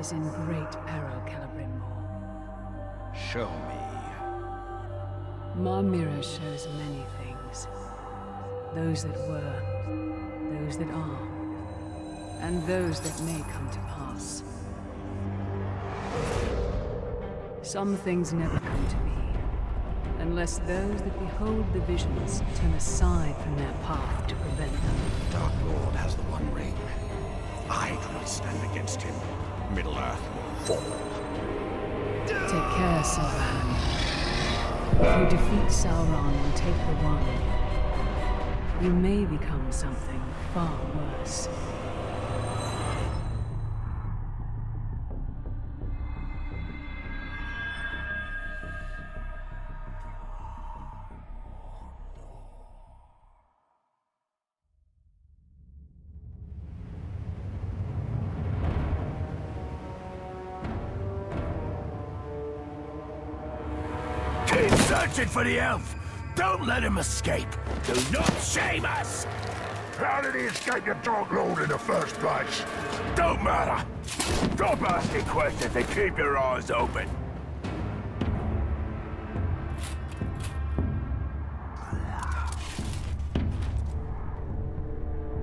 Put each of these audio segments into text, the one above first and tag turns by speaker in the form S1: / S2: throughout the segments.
S1: is in great peril, Celebrimbor.
S2: Show me.
S1: My mirror shows many things. Those that were, those that are, and those that may come to pass. Some things never come to be, unless those that behold the visions turn aside from their path to prevent them.
S2: Dark Lord has the One Ring. I do not stand against him. Middle-earth will fall.
S1: Take care, Sauron. If you defeat Sauron and take the One, you may become something far worse.
S3: Keep for the elf. Don't let him escape. Do not shame us. How did he escape the Dark Lord in the first place? Don't matter. Stop asking questions and keep your eyes open.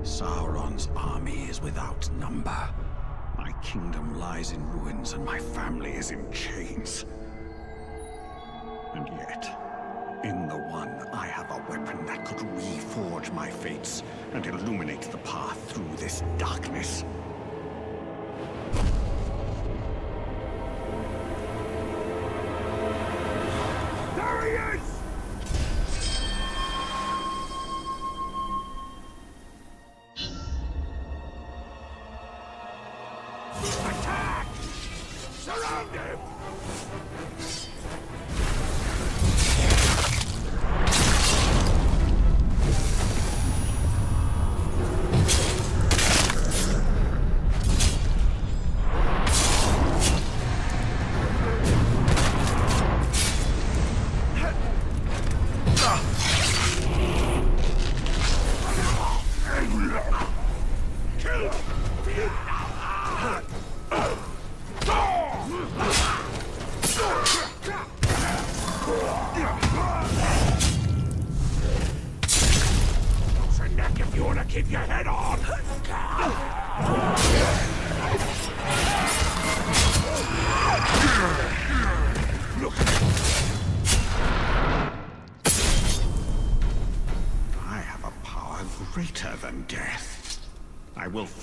S2: Sauron's army is without number. My kingdom lies in ruins and my family is in chains. And yet, fates and illuminate the path through this darkness.
S3: There he is!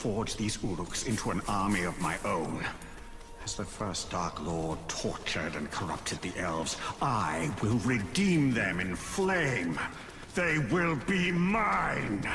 S2: Forge these Uruks into an army of my own. As the first Dark Lord tortured and corrupted the elves, I will redeem them in flame. They will be mine!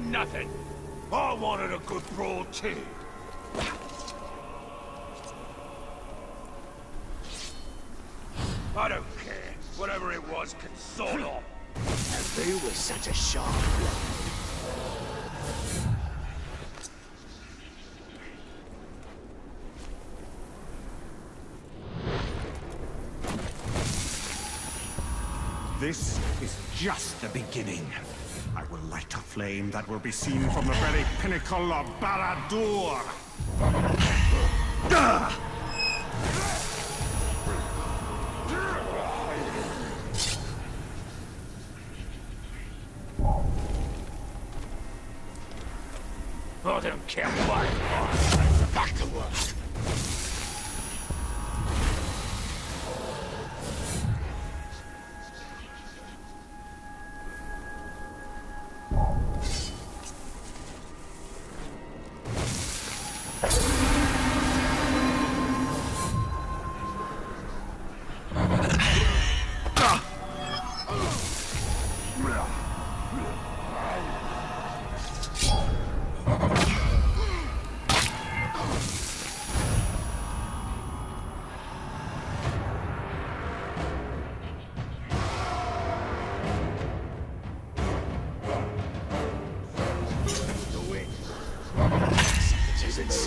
S3: Nothing. I wanted a good broad tea.
S2: Flame that will be seen from the very pinnacle of Barad-dûr.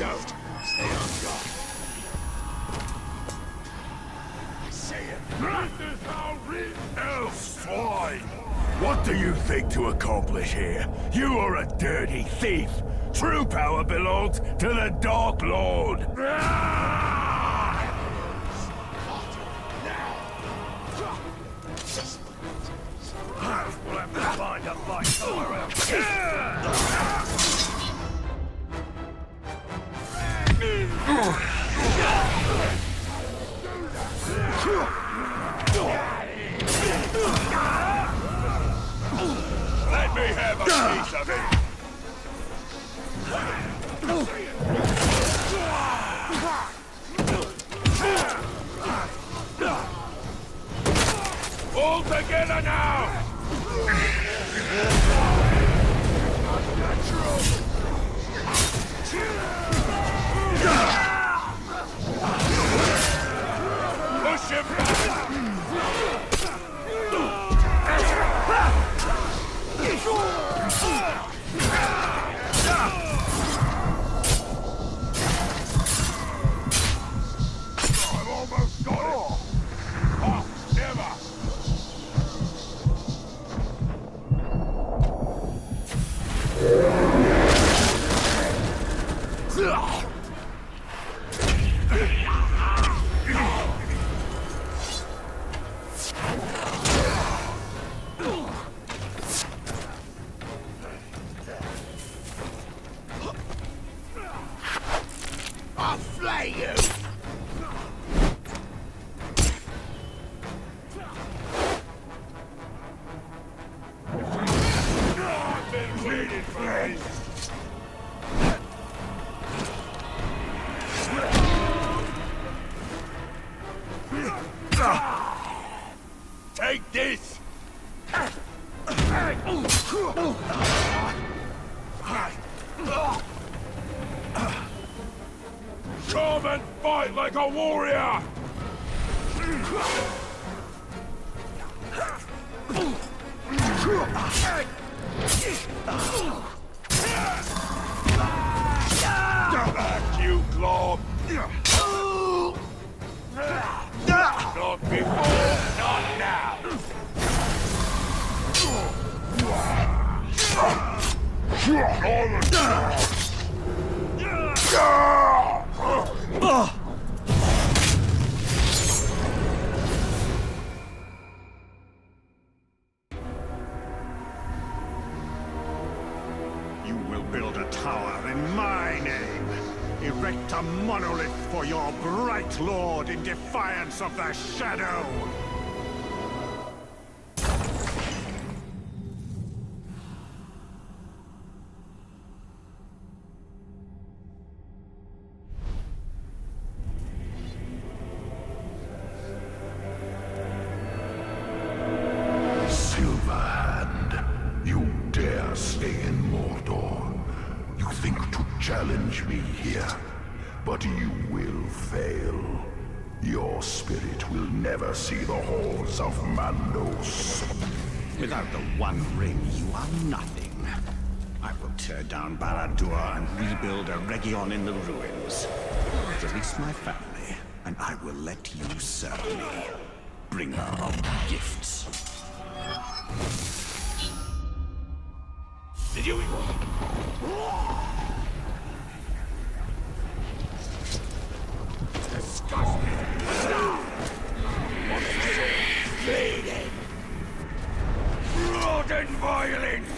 S3: Stay on guard. I say it. Elves fly! What do you think to accomplish here? You are a dirty thief! True power belongs to the Dark Lord! We'll All together now! Push him back!
S2: Of the shadow. One Ring, you are nothing. I will tear down Barad-dûr and rebuild Eregion in the ruins. Release my family, and I will let you serve me. Bringer of gifts.
S3: Did you... Disgusting! Violence!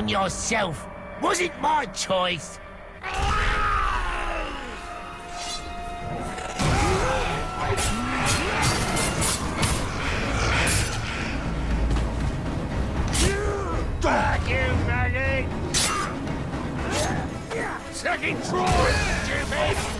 S3: On yourself. Wasn't my choice.
S4: Back you maggot! Second try, stupid!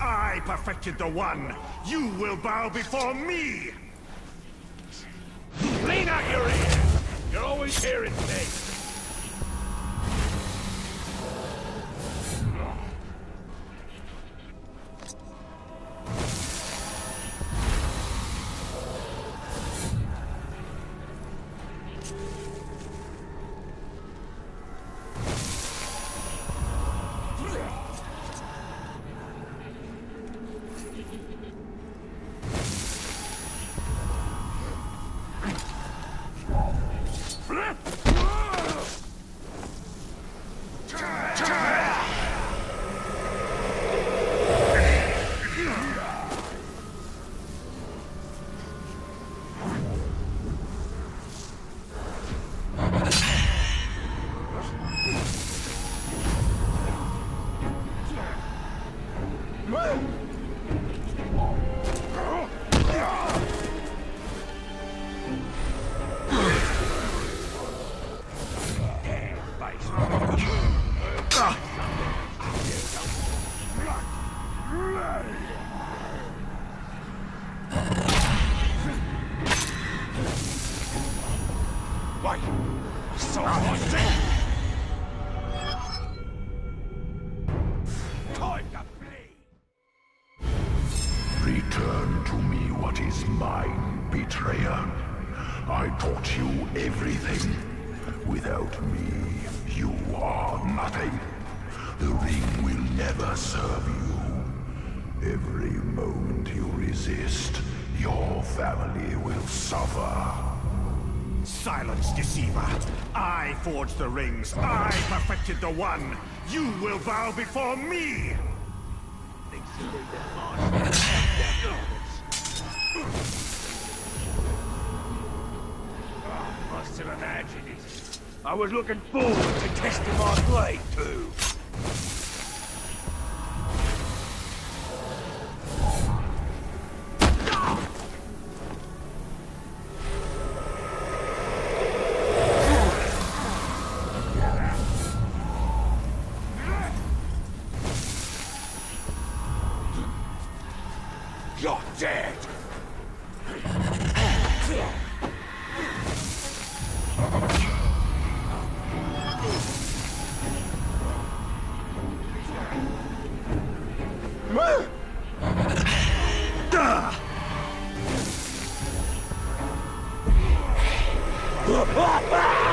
S5: I
S2: perfected the one. You will bow before me.
S4: Clean out your ears! You're always hearing me! Wait!
S5: I
S2: forged the rings. I perfected the one. You will bow before me.
S4: Must have imagined it. I was looking forward to testing my blade, too.
S3: Ah!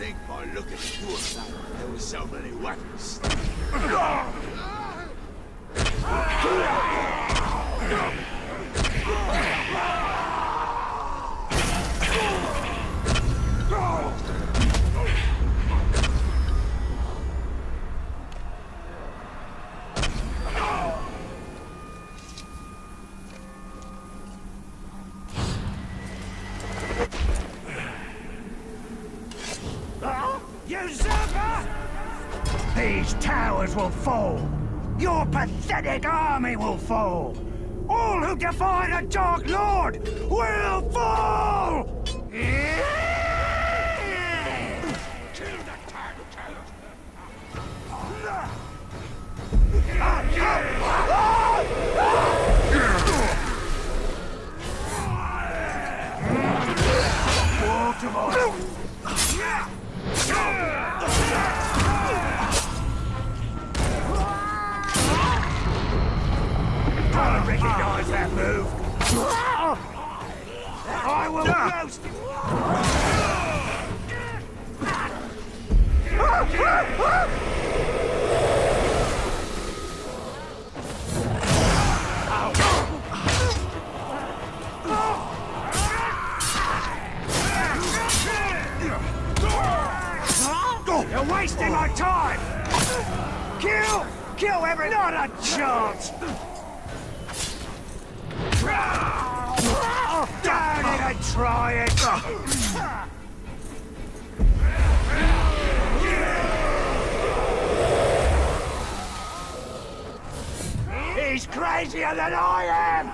S3: think by looking at you there were so many weapons.
S6: He's crazier than I am!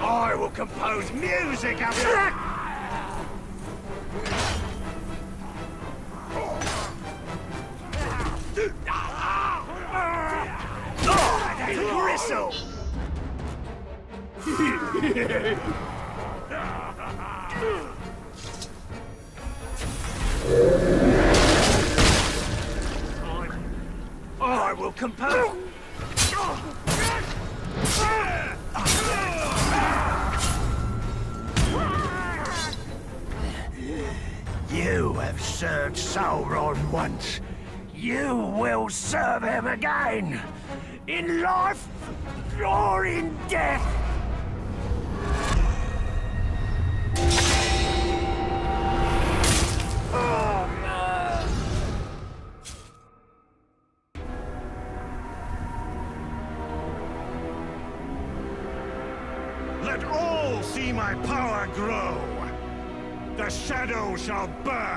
S6: I will compose music of that! Gristle! I will compel. You have served Sauron once. You will serve him again. In life or in death.
S2: Shall burn!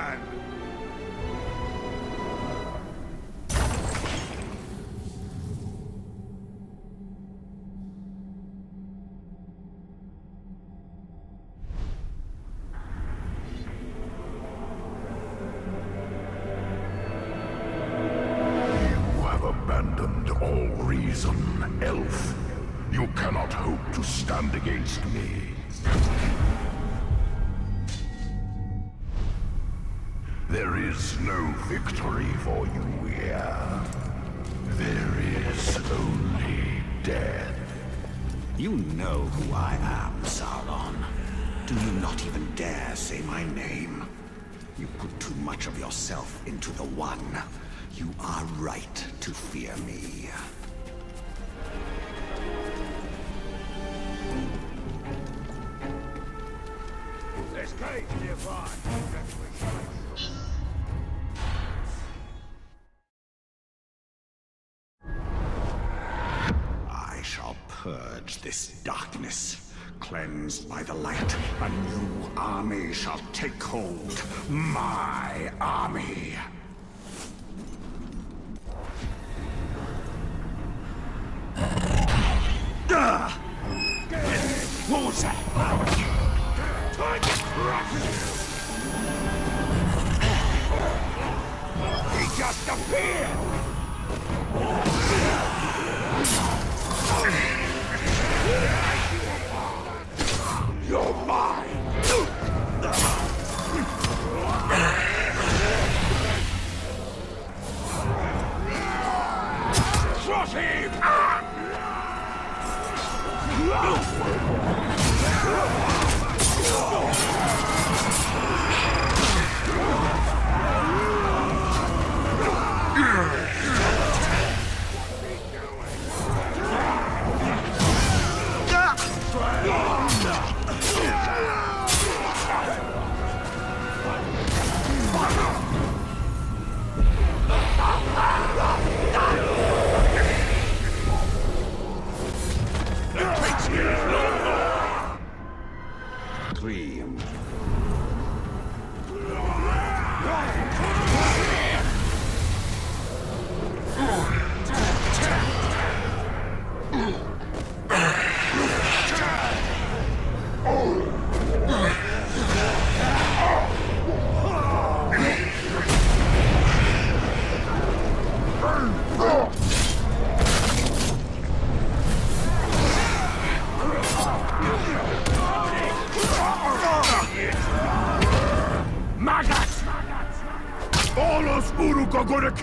S4: Victory for you here. There is only death.
S2: You know who I am, Sauron. Do you not even dare say my name? You put too much of yourself into the One. You are right to fear me.
S3: There's cave nearby.
S2: Cleansed by the light, a new army shall take hold. My army. What that?
S3: Time! He just appeared!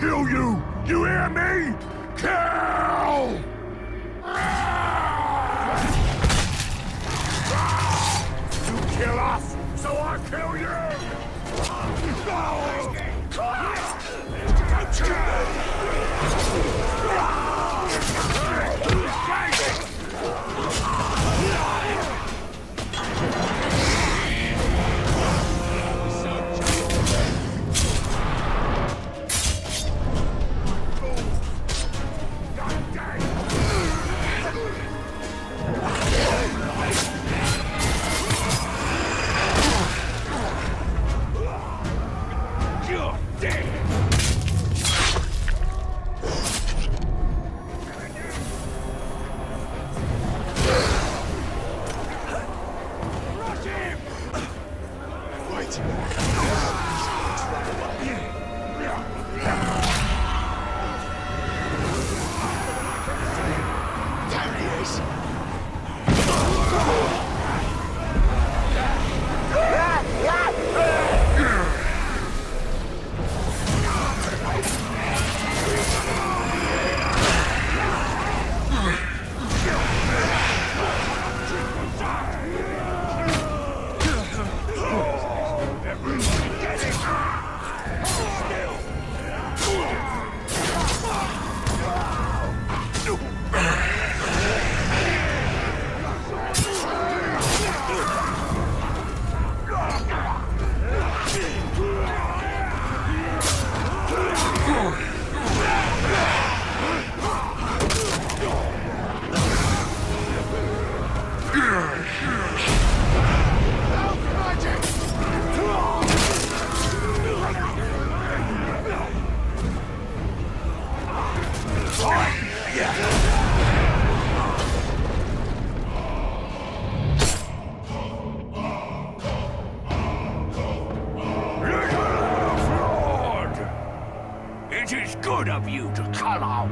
S3: Kill you!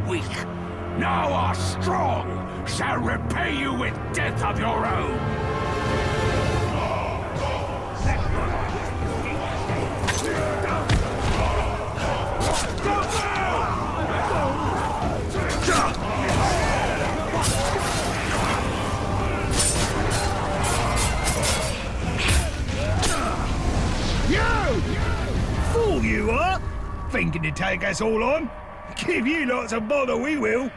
S3: Weak. Now our strong shall repay you with death of your own.
S6: You! Fool you are! Thinking to take us all on? Give you lots of bother, we will.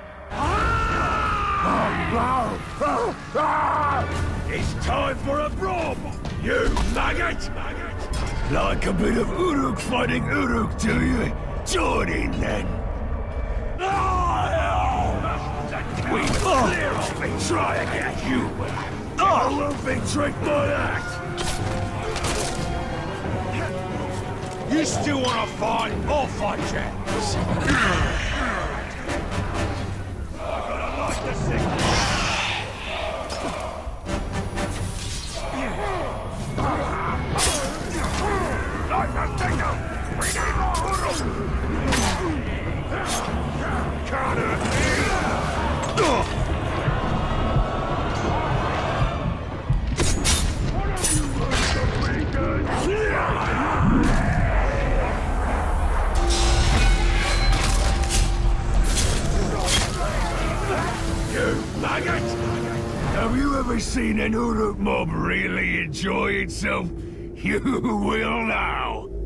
S3: It's time for a brawl, you maggot! Like a bit of Uruk fighting Uruk, do you? Join in then. We clear off and try get you. I won't be tricked by that. You still want to fight? I'll fight. You ever seen an Uruk mob really enjoy itself? You will now.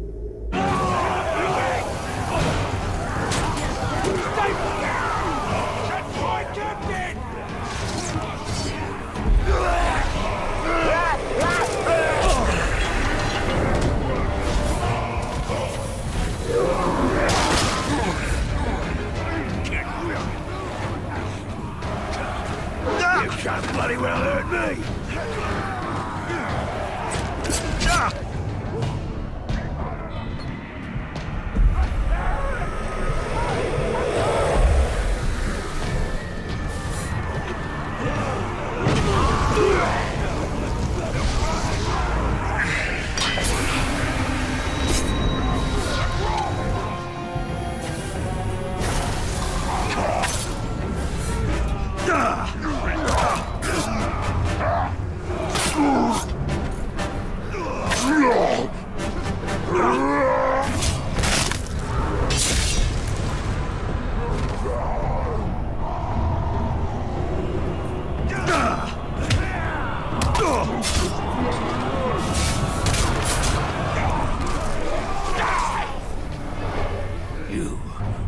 S3: You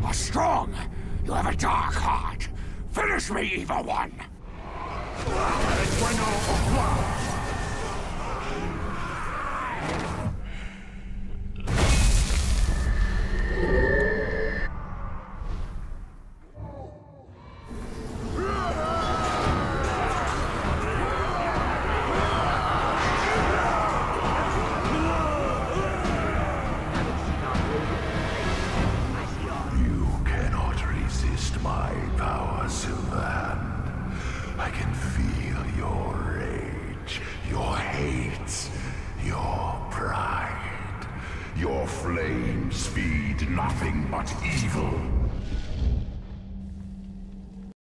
S3: are strong. You have a dark heart. Finish me, evil one.